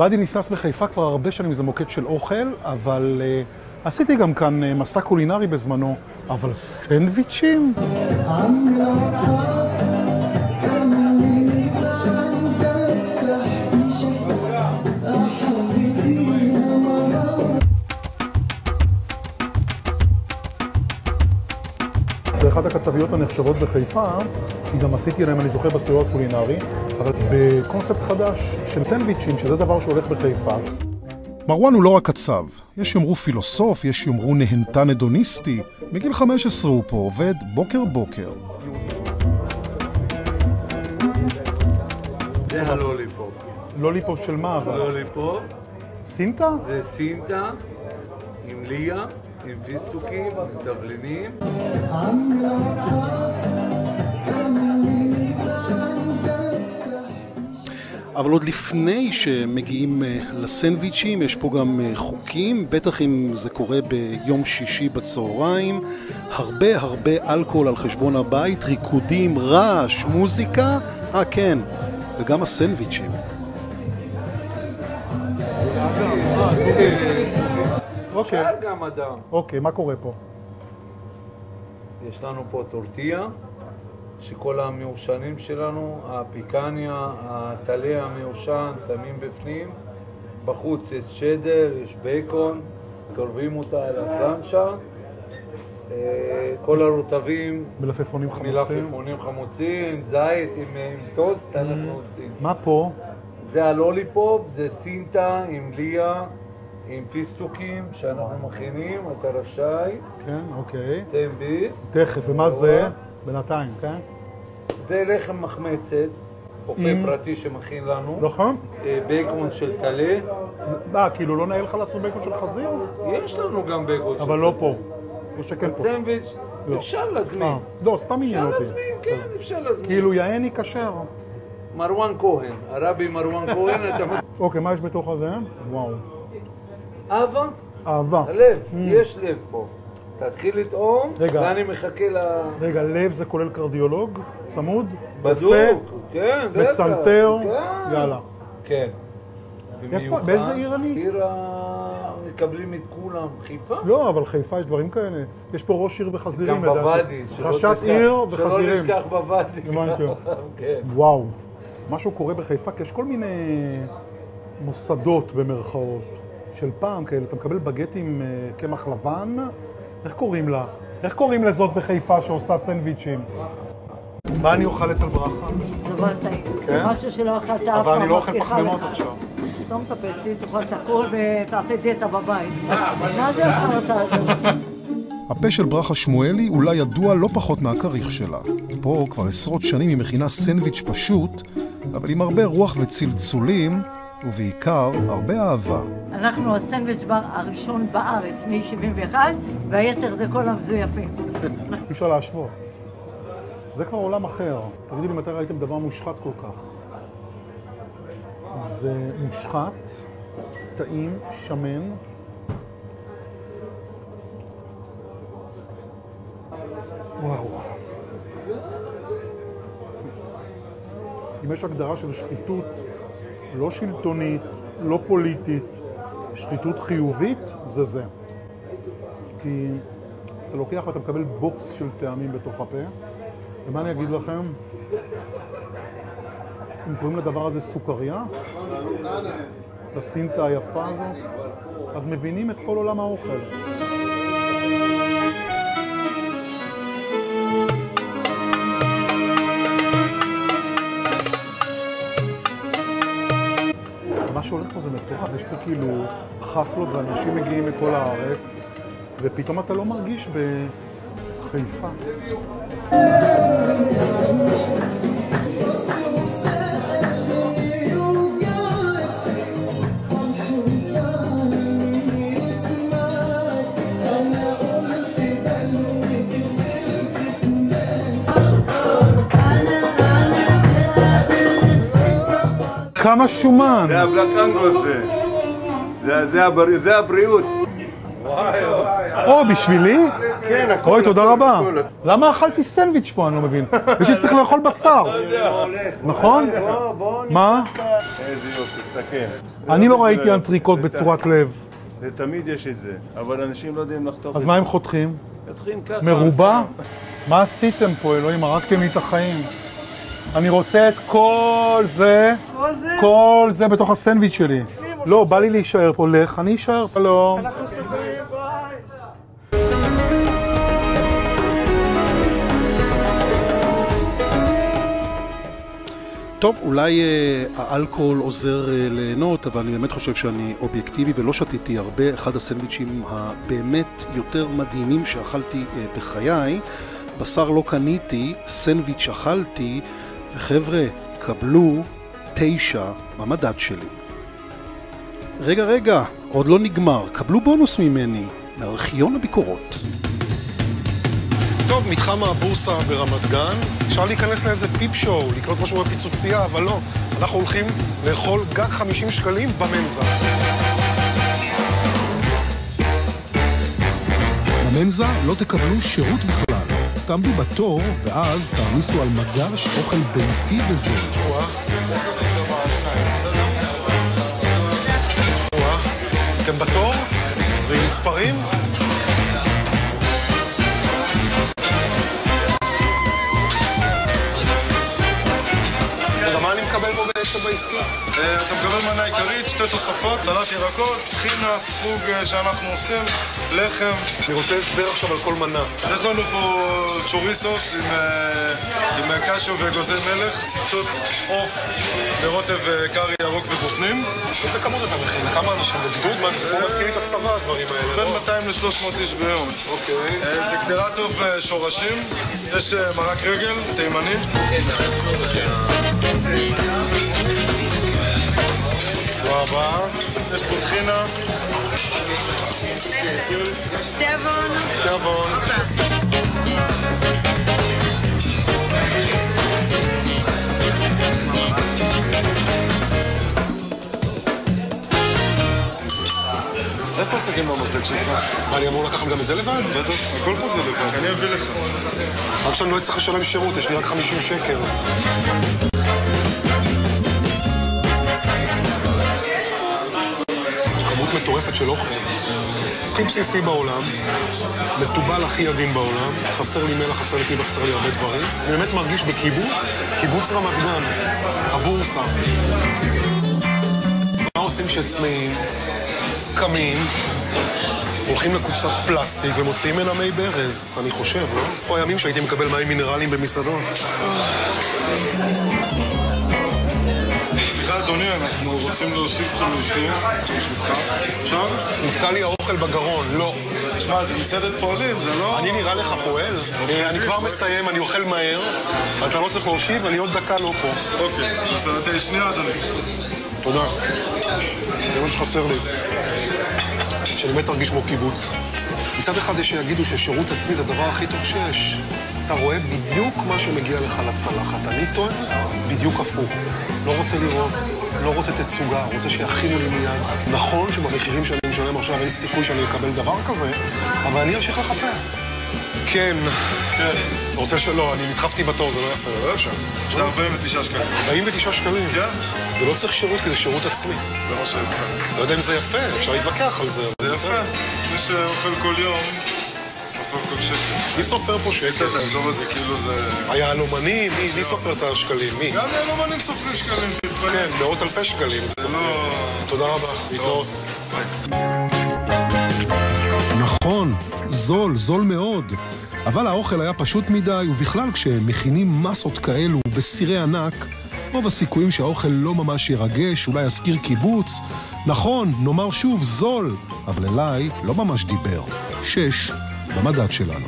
ואדי ניסנס בחיפה כבר הרבה שנים זה מוקד של אוכל, אבל uh, עשיתי גם כאן uh, מסע קולינרי בזמנו, אבל סנדוויצ'ים? אחת הקצביות הנחשבות בחיפה, כי גם עשיתי להם, אני זוכר, בסיור הקולינרי, אבל בקונספט חדש של סנדוויצ'ים, שזה דבר שהולך בחיפה. מרואן הוא לא רק קצב, יש יאמרו פילוסוף, יש יאמרו נהנתן הדוניסטי. מגיל 15 הוא פה עובד בוקר בוקר. זה הלוליפופ. לוליפופ של מה אבל? לוליפופ סינטה? זה סינטה עם ליה, עם פיסטוקים, עם תבלינים. אבל עוד לפני שמגיעים אה, לסנדוויצ'ים, יש פה גם אה, חוקים, בטח אם זה קורה ביום שישי בצהריים, הרבה הרבה אלכוהול על חשבון הבית, ריקודים, רעש, מוזיקה, אה כן, וגם הסנדוויצ'ים. אוקיי, אפשר גם אדם. אוקיי, מה קורה פה? יש לנו פה טורטיה, שכל המיושנים שלנו, הפיקניה, הטלה המיושן, שמים בפנים. בחוץ יש צ'דר, יש בייקון, צורבים אותה על הפלנצ'ה. אה, כל הרוטבים, מלפפונים חמוצים. מלפפונים חמוצים, זית עם, עם טוסט אנחנו עושים. מה פה? זה הלוליפופ, זה סינטה עם ליה, עם פיסטוקים שאנחנו מכינים, אתה רשאי, כן, אוקיי. תן ביס. תכף, ומה זה? בינתיים, כן? זה לחם מחמצת, עם- פרטי שמכין לנו, נכון? אה, בייקון של טלה, אה, כאילו לא נאה לך לעשות בייקון של חזיר? יש לנו גם בייקון של אבל לא פה. או שכן פה. סנדוויץ', לא. אפשר להזמין, אה, לא, סתם עניין אפשר אותי. להזמין, כן, אפשר להזמין. כאילו יעני כשר. מרואן כהן, הרבי מרואן כהן? אוקיי, מה יש בתוך הזה? וואו. אהבה, אהבה. הלב, יש לב פה. תתחיל לטעום, רגע. ואני מחכה ל... רגע, לב זה כולל קרדיולוג? צמוד? בדוק? כן, בטח. מצנתר? כן. יאללה. כן. במיוחד, באיזה עיר אני? עיר ה... מקבלים את כולם. חיפה? לא, אבל חיפה יש דברים כאלה. יש פה ראש עיר וחזירים, גם. בוואדי. ראשת עיר וחזירים. שלא נשכח בוואדי. הבנתי. כן. וואו. משהו קורה בחיפה, כי יש כל מיני מוסדות במרכאות של פעם כאלה. אתה מקבל בגט עם אה, קמח לבן, איך קוראים לה? איך קוראים לזאת בחיפה שעושה סנדוויצ'ים? מה אני אוכל אצל ברכה? דבר טעים. כן? משהו שלא אכלת אף פעם. אבל אני לא אוכל מבטיחה פחמימות. עכשיו. סתום את הפצי, תאכל את הכול ותעשה דיאטה בבית. מה זה החרטה הזאת? הפה של ברכה שמואלי אולי ידוע לא פחות מהכריך שלה. פה כבר עשרות שנים היא מכינה סנדוויץ' פשוט, אבל עם הרבה רוח וצלצולים, ובעיקר הרבה אהבה. אנחנו הסנדוויץ' בר הראשון בארץ מ-71, והיתר זה כל המזויפים. אי אפשר להשוות. זה כבר עולם אחר. תגידו לי מתי ראיתם דבר מושחת כל כך. זה מושחת, טעים, שמן. וואו. אם יש הגדרה של שחיתות לא שלטונית, לא פוליטית, שחיתות חיובית, זה זה. כי אתה לוקח ואתה מקבל בוקס של טעמים בתוך הפה, ומה אני אגיד לכם? אם קוראים לדבר הזה סוכריה, לסינטה היפה הזאת, אז מבינים את כל עולם האוכל. מטורף, יש פה כאילו חפלות ואנשים מגיעים מכל הארץ, ופתאום אתה לא מרגיש בחיפה. כמה שומן! זה הבלקנגו הזה. זה- זה הבר- זה הבריאות. או, בשבילי? כן, הכל. אוי, תודה רבה. למה אכלתי סנדוויץ' פה, אני לא מבין. הייתי צריך לאכול בשר, נכון? מה? איזה יופי, תסתכל. אני לא ראיתי אנטריקוט בצורת לב. זה תמיד יש את זה, אבל אנשים לא יודעים לחתוך אז מה הם חותכים? חותכים ככה. מרובע? מה עשיתם פה, אלוהים? הרגתם לי את החיים. אני רוצה את כל זה, כל זה, כל זה בתוך הסנדוויץ' שלי. לא, בא לי להישאר פה. לך, אני אשאר. שלום. אנחנו סוגרים, ביי. טוב, אולי אה, האלכוהול עוזר אה, ליהנות, אבל אני באמת חושב שאני אובייקטיבי ולא שתיתי הרבה. אחד הסנדוויצ'ים הבאמת יותר מדהימים שאכלתי אה, בחיי. בשר לא קניתי, סנדוויץ' אכלתי, וחבר'ה, קבלו תשע במדד שלי. רגע, רגע, עוד לא נגמר. קבלו בונוס ממני, מארכיון הביקורות. טוב, מתחם הבורסה ברמת גן, אפשר להיכנס לאיזה פיפ שואו, לקנות משהו בפיצוצייה, אבל לא. אנחנו הולכים לאכול גג 50 שקלים במנזה. במנזה לא תקבלו שירות בכלל. תעמדו בתור, ואז תעמיסו על מגש אוכל ביתי. וואה. אתם בתור? זה עם מספרים? בעסקית? אה, אתה מקבל מנה עיקרית, שתי תוספות, סלט ירקות, טחינה, ספוג אה, שאנחנו עושים, לחם. אני רוצה הסבר עכשיו על כל מנה. יש לנו פה צ'וריסוס עם, אה, עם קשיו ואגוזי מלך, ציצות עוף לרוטב אה, קארי ירוק ובוטנים. איזה כמות אתה מכין? כמה אנשים? בגדוד? מה זה? פה מזכיר לי את הצבא, הדברים האלה. בין לא? 200 ל-300 איש ביום. אוקיי. זה גדרה טוב בשורשים, יש מרק רגל, תימני. רבה. יש פה טחינה. תיאבון. תיאבון. איפה הסגים במזלג שלך? מה, אני אמור לקחת גם את זה לבד? בטח, הכל פה זה לבד, אני אביא לך. רק שאני לא אצטרך לשלם שירות, יש לי רק 50 שקל. של אוכל. הכי בסיסי בעולם, מתובל הכי עדין בעולם, חסר לי מלח, חסר לי פיבה, חסר לי הרבה דברים. אני באמת מרגיש בקיבוץ, קיבוץ רמת גן, הבורסה. מה עושים כשצמאים? קמים, הולכים לקופסת פלסטיק ומוציאים ממנה מי ברז, אני חושב, לא? איפה הימים שהייתי מקבל מים מינרליים במסעדות? אדוני, אנחנו רוצים להוסיף חמישים, ברשותך. אפשר? נתקע לי האוכל בגרון, לא. שמע, זה מסעדת פועלים, זה לא... אני נראה לך פועל? אה, אני כבר מסיים, אני אוכל מהר, אז אתה לא צריך להושיב, אני עוד דקה לא פה. אוקיי, אה, שנייה אדוני. תודה. זה מה שחסר לי. שאני באמת ארגיש כמו קיבוץ. מצד אחד יש שיגידו ששירות עצמי זה הדבר הכי טוב שיש. אתה רואה בדיוק מה שמגיע לך לצלחת. אני טוען בדיוק הפוך. לא רוצה לראות, לא רוצה תצוגה, רוצה שיכינו לי מיד. נכון שבמחירים שאני משלם עכשיו אין סיכוי שאני אקבל דבר כזה, אבל אני אמשיך לחפש. כן. כן, אתה רוצה שלא, אני נדחפתי בתור, זה לא יפה. בבקשה. זה 49 שקלים. 49 שקלים. כן? ולא צריך שירות כי זה שירות עצמי. זה מה שיפה. לא יודע אם זה יפה, אפשר להתווכח על זה. זה יפה. מי שאוכל כל יום, סופר כל שקל. מי סופר פה שקל? תחשוב על זה כאילו זה... היהלומני? מי מי סופר את השקלים? מי? גם יהלומנים סופרים שקלים, כן, מאות אלפי שקלים. זה לא... תודה רבה, להתראות. נכון, זול, זול מאוד. אבל האוכל היה פשוט מדי, ובכלל כשמכינים מסות כאלו בסירי ענק, רוב הסיכויים שהאוכל לא ממש ירגש, אולי יזכיר קיבוץ. נכון, נאמר שוב, זול, אבל אליי לא ממש דיבר. שש במדד שלנו.